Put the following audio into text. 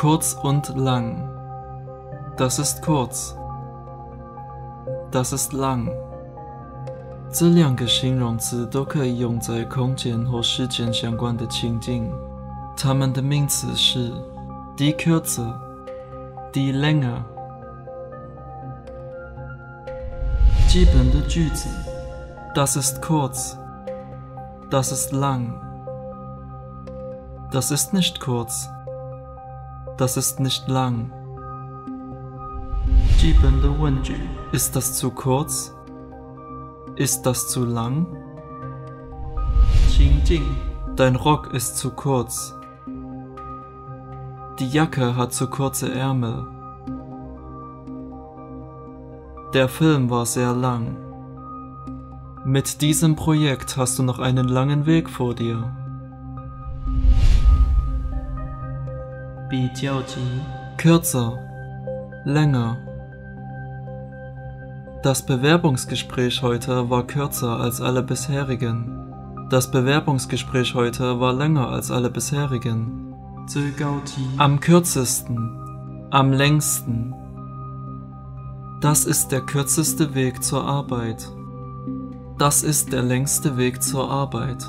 Kurz und lang. Das ist kurz. Das ist lang。这两个形容词都可以用在空间或时间相关的情境。它们的名词是 die Kürze, die Länge。基本的句子：Das ist kurz, das ist lang, das ist nicht kurz, das ist nicht lang. Ist das zu kurz? Ist das zu lang? Dein Rock ist zu kurz. Die Jacke hat zu kurze Ärmel. Der Film war sehr lang. Mit diesem Projekt hast du noch einen langen Weg vor dir. Kürzer, länger. Das Bewerbungsgespräch heute war kürzer als alle bisherigen. Das Bewerbungsgespräch heute war länger als alle bisherigen. Am kürzesten, am längsten. Das ist der kürzeste Weg zur Arbeit. Das ist der längste Weg zur Arbeit.